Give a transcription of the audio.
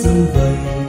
dấu vầy.